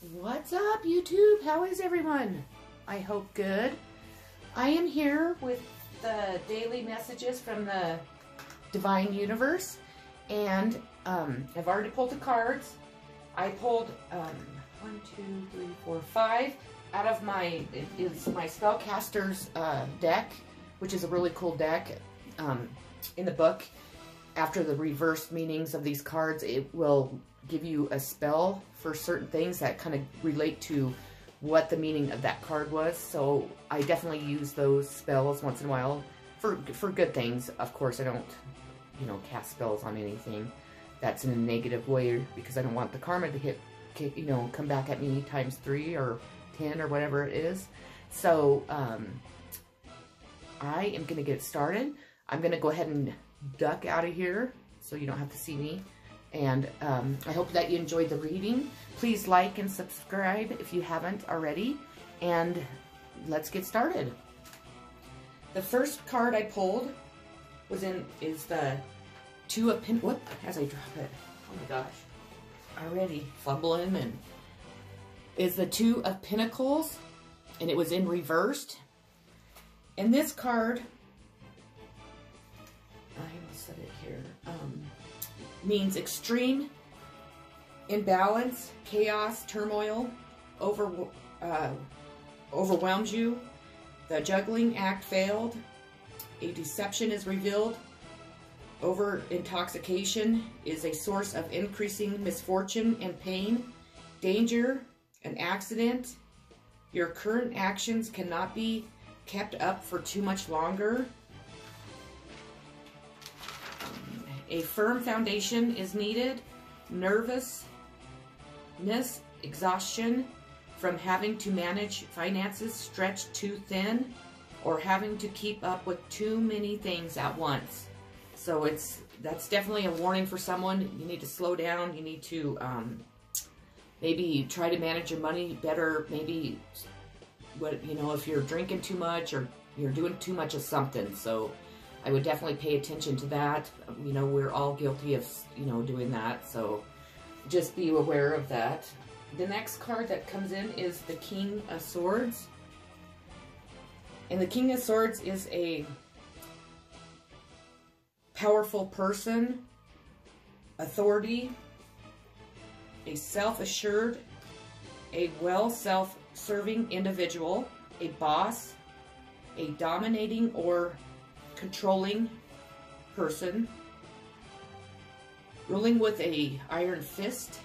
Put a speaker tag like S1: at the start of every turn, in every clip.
S1: What's up, YouTube? How is everyone? I hope good. I am here with the daily messages from the Divine Universe, and um, I've already pulled the cards. I pulled um, one, two, three, four, five out of my it's my spellcaster's uh, deck, which is a really cool deck. Um, in the book, after the reverse meanings of these cards, it will give you a spell for certain things that kind of relate to what the meaning of that card was. So I definitely use those spells once in a while for for good things. Of course, I don't, you know, cast spells on anything that's in a negative way because I don't want the karma to hit, you know, come back at me times three or ten or whatever it is. So um, I am going to get started. I'm going to go ahead and duck out of here so you don't have to see me. And um, I hope that you enjoyed the reading. Please like and subscribe if you haven't already. And let's get started. The first card I pulled was in is the two of pin. What? As I drop it. Oh my gosh. Already fumbling and is the two of pentacles, and it was in reversed. And this card means extreme imbalance, chaos, turmoil, over, uh, overwhelms you. The juggling act failed. A deception is revealed. Over intoxication is a source of increasing misfortune and pain. Danger, an accident. Your current actions cannot be kept up for too much longer. A firm foundation is needed. Nervousness, exhaustion from having to manage finances stretched too thin or having to keep up with too many things at once. So it's that's definitely a warning for someone. You need to slow down. You need to um, maybe try to manage your money better. Maybe what you know if you're drinking too much or you're doing too much of something. So I would definitely pay attention to that. You know, we're all guilty of, you know, doing that. So just be aware of that. The next card that comes in is the King of Swords. And the King of Swords is a powerful person, authority, a self-assured, a well self-serving individual, a boss, a dominating or controlling person, ruling with a iron fist,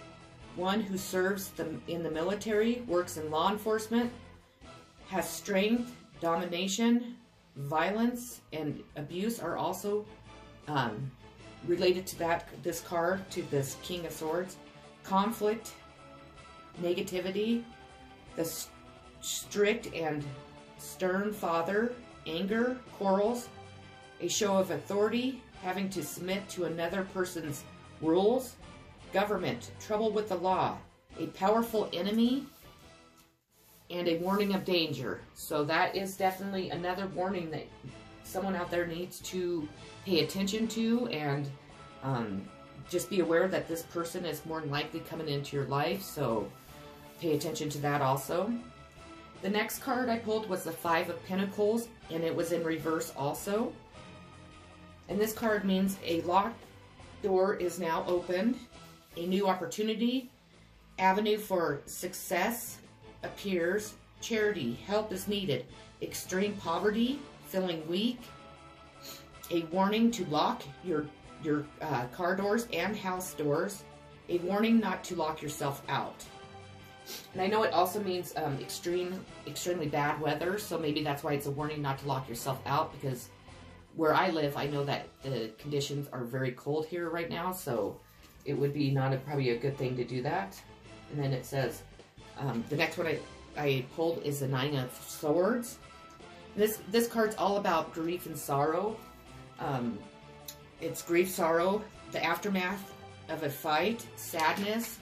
S1: one who serves the, in the military, works in law enforcement, has strength, domination, violence, and abuse are also um, related to that this card, to this King of Swords. Conflict, negativity, the strict and stern father, anger, quarrels, a show of authority, having to submit to another person's rules, government, trouble with the law, a powerful enemy, and a warning of danger. So that is definitely another warning that someone out there needs to pay attention to and um, just be aware that this person is more than likely coming into your life. So pay attention to that also. The next card I pulled was the Five of Pentacles, and it was in reverse also. And this card means a locked door is now opened, a new opportunity, avenue for success appears, charity, help is needed, extreme poverty, feeling weak, a warning to lock your, your uh, car doors and house doors, a warning not to lock yourself out. And I know it also means um, extreme, extremely bad weather, so maybe that's why it's a warning not to lock yourself out because where I live, I know that the conditions are very cold here right now, so it would be not a, probably a good thing to do that. And then it says, um, the next one I, I pulled is the Nine of Swords. This, this card's all about grief and sorrow. Um, it's grief, sorrow, the aftermath of a fight, sadness,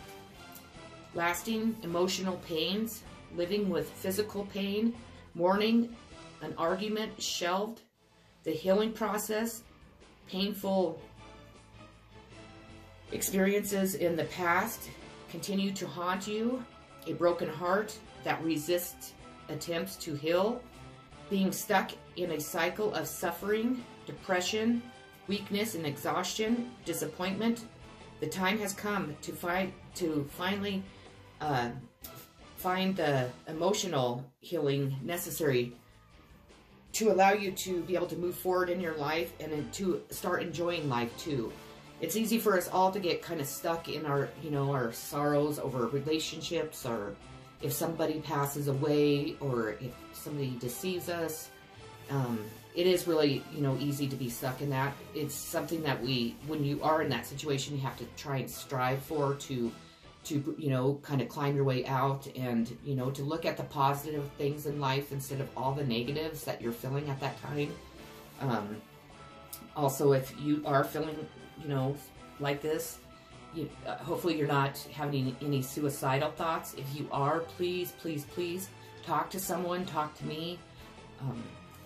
S1: lasting emotional pains, living with physical pain, mourning, an argument shelved, the healing process, painful experiences in the past continue to haunt you, a broken heart that resists attempts to heal, being stuck in a cycle of suffering, depression, weakness and exhaustion, disappointment. The time has come to find to finally uh, find the emotional healing necessary to allow you to be able to move forward in your life and to start enjoying life too. It's easy for us all to get kind of stuck in our, you know, our sorrows over relationships or if somebody passes away or if somebody deceives us. Um, it is really, you know, easy to be stuck in that. It's something that we, when you are in that situation, you have to try and strive for to to, you know, kind of climb your way out and, you know, to look at the positive things in life instead of all the negatives that you're feeling at that time. Um, also, if you are feeling, you know, like this, you, uh, hopefully you're not having any, any suicidal thoughts. If you are, please, please, please talk to someone, talk to me. Um,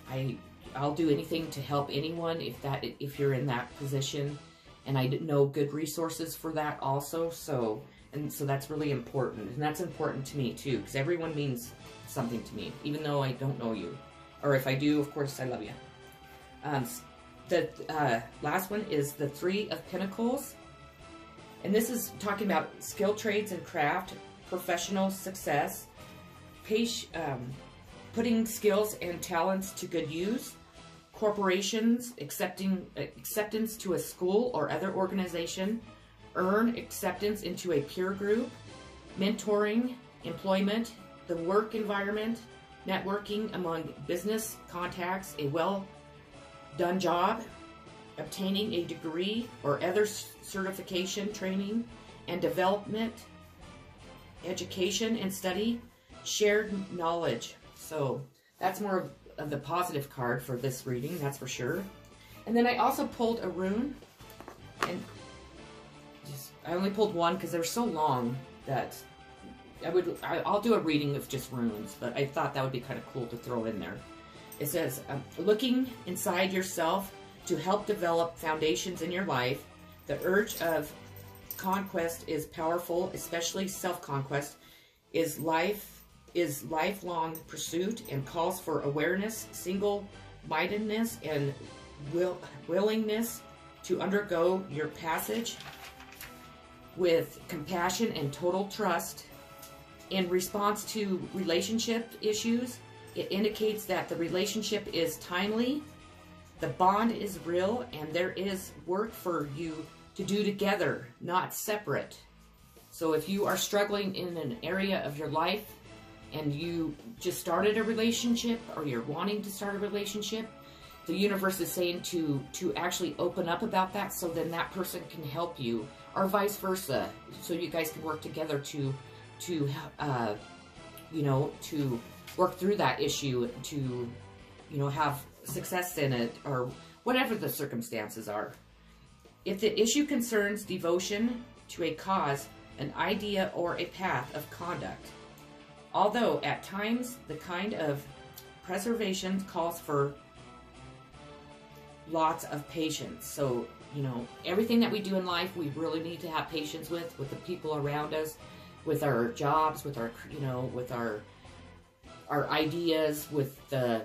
S1: I, I'll do anything to help anyone if that, if you're in that position. And I know good resources for that also. So, and so that's really important. And that's important to me too, because everyone means something to me, even though I don't know you. Or if I do, of course, I love you. Um, the uh, last one is the Three of Pentacles. And this is talking about skill trades and craft, professional success, um, putting skills and talents to good use, corporations accepting acceptance to a school or other organization, earn acceptance into a peer group, mentoring, employment, the work environment, networking among business contacts, a well done job, obtaining a degree or other certification, training, and development, education and study, shared knowledge. So that's more of the positive card for this reading, that's for sure. And then I also pulled a rune, and I only pulled one because they're so long that I would, I, will do a reading of just runes, but I thought that would be kind of cool to throw in there. It says, um, looking inside yourself to help develop foundations in your life, the urge of conquest is powerful, especially self-conquest, is life is lifelong pursuit and calls for awareness, single-mindedness, and will, willingness to undergo your passage with compassion and total trust. In response to relationship issues, it indicates that the relationship is timely, the bond is real, and there is work for you to do together, not separate. So if you are struggling in an area of your life and you just started a relationship or you're wanting to start a relationship, the universe is saying to to actually open up about that so then that person can help you or vice versa so you guys can work together to to uh, you know to work through that issue to you know have success in it or whatever the circumstances are. If the issue concerns devotion to a cause an idea or a path of conduct although at times the kind of preservation calls for lots of patience. So you know, everything that we do in life, we really need to have patience with, with the people around us, with our jobs, with our, you know, with our, our ideas, with the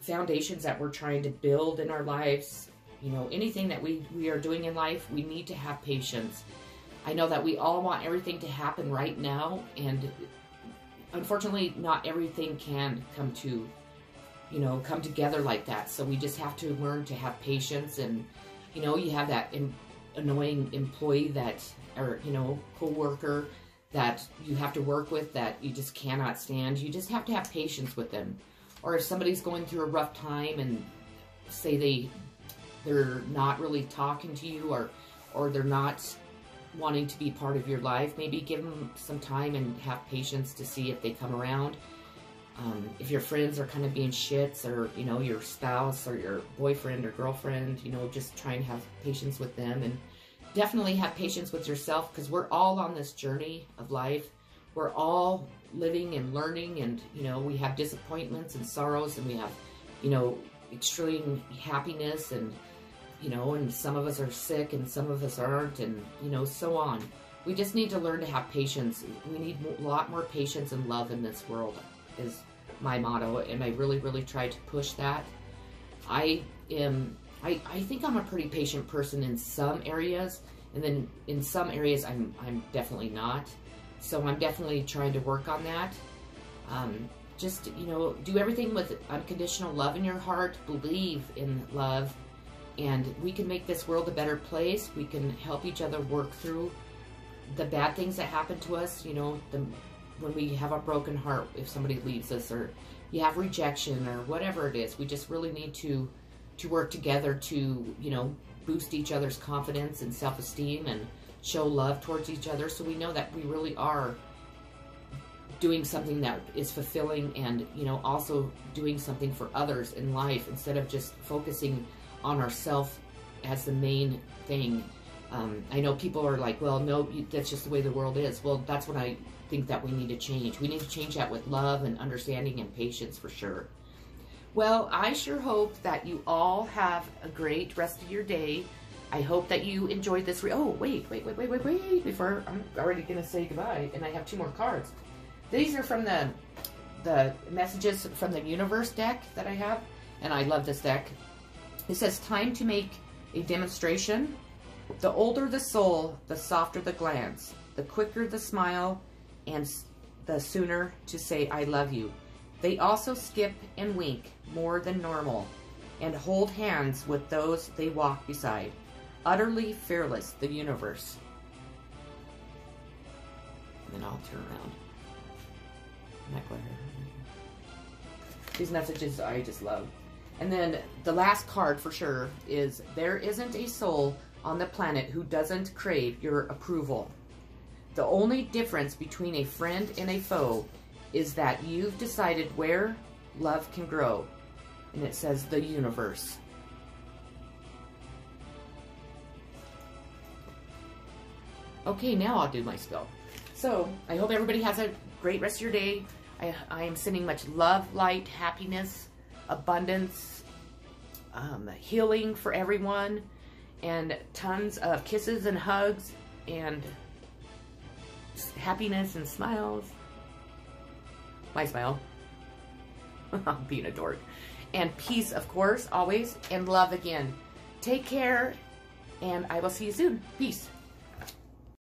S1: foundations that we're trying to build in our lives. You know, anything that we, we are doing in life, we need to have patience. I know that we all want everything to happen right now, and unfortunately, not everything can come to, you know, come together like that. So we just have to learn to have patience and you know, you have that in, annoying employee that, or, you know, co-worker that you have to work with that you just cannot stand. You just have to have patience with them. Or if somebody's going through a rough time and say they, they're not really talking to you or, or they're not wanting to be part of your life, maybe give them some time and have patience to see if they come around. Um, if your friends are kind of being shits or, you know, your spouse or your boyfriend or girlfriend, you know, just try and have patience with them and definitely have patience with yourself because we're all on this journey of life. We're all living and learning and, you know, we have disappointments and sorrows and we have, you know, extreme happiness and, you know, and some of us are sick and some of us aren't and, you know, so on. we just need to learn to have patience. We need a lot more patience and love in this world, is my motto, and I really, really try to push that. I am, I, I think I'm a pretty patient person in some areas, and then in some areas I'm, I'm definitely not. So I'm definitely trying to work on that. Um, just, you know, do everything with unconditional love in your heart, believe in love, and we can make this world a better place. We can help each other work through the bad things that happen to us, you know, the, when we have a broken heart, if somebody leaves us or you have rejection or whatever it is, we just really need to to work together to, you know, boost each other's confidence and self-esteem and show love towards each other so we know that we really are doing something that is fulfilling and, you know, also doing something for others in life instead of just focusing on ourselves as the main thing um, I know people are like, well, no, that's just the way the world is. Well, that's what I think that we need to change. We need to change that with love and understanding and patience for sure. Well, I sure hope that you all have a great rest of your day. I hope that you enjoyed this. oh, wait, wait, wait, wait, wait, wait. Before I'm already going to say goodbye, and I have two more cards. These are from the the messages from the universe deck that I have, and I love this deck. It says, time to make a demonstration the older the soul, the softer the glance, the quicker the smile, and the sooner to say, I love you. They also skip and wink more than normal and hold hands with those they walk beside. Utterly fearless, the universe. And then I'll turn around. These messages I just love. And then the last card for sure is There isn't a soul on the planet who doesn't crave your approval. The only difference between a friend and a foe is that you've decided where love can grow. And it says the universe. Okay, now I'll do my spell. So, I hope everybody has a great rest of your day. I, I am sending much love, light, happiness, abundance, um, healing for everyone and tons of kisses and hugs and happiness and smiles. My smile. I'm being a dork. And peace, of course, always, and love again. Take care, and I will see you soon. Peace.